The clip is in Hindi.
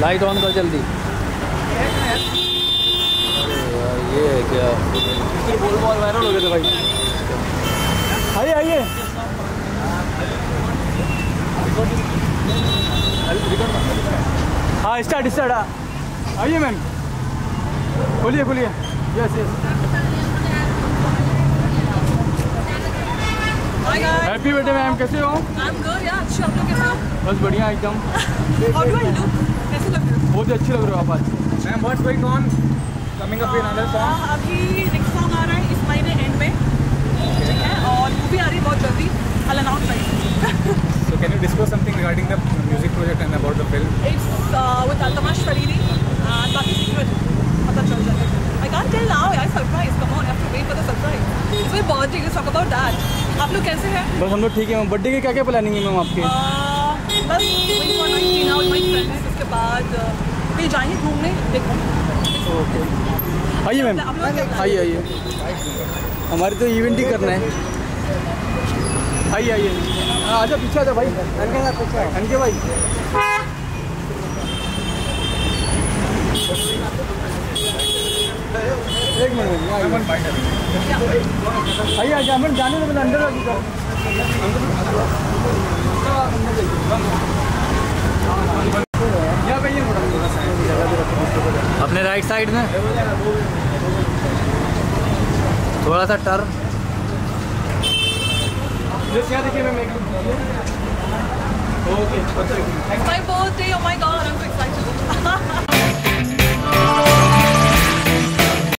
लाइट ऑन कर जल्दी। ये है क्या? बोल बॉल वायरल हो गए थे भाई। आइए आइए। हाँ स्टार्ट स्टार्ट हाँ। आइए मैम। खोलिए खोलिए। Yes yes happy birthday ma'am कैसे हो? I'm good. Yeah, अच्छी आप लोग कैसे हो? बस बढ़िया एकदम। बहुत ही अच्छे लग रहे हो आप आज ma'am what's going on coming up in another हाँ, अभी नेक्स्ट सॉन्ग आ रहा है इस महीने एंड में ठीक है और मूवी आ रही है बहुत जल्दी I'll announce right. So can you disclose something regarding the music project and about the film? It's uh, with Altamash Fariri and बाकी secret पता चल जाएगा. I can't tell now यार surprise. Come on, I have to wait for the surprise. It's my birthday. Let's talk about that. आप लोग कैसे हैं? बस हम लोग ठीक है बर्थडे की क्या क्या प्लानिंग है मैम आपकी Uh, बस going for night dinner with my friends. उसके बाद uh, कहीं जाएँगे घूमने? देखो. ओके। आइए मैम। आइए आइए। हमारे तो इवेंट ही करना है। आइए आइए। आजा पीछे आजा भाई। अनके साथ पीछे अनके भाई। एक मिनट आइए आइए आइए। अमन जाने दो पहले अंदर आके जाओ यहाँ पे ये थोड़ा सा सामने राइट साइड में। थोड़ा सा turn okay thank you my god I am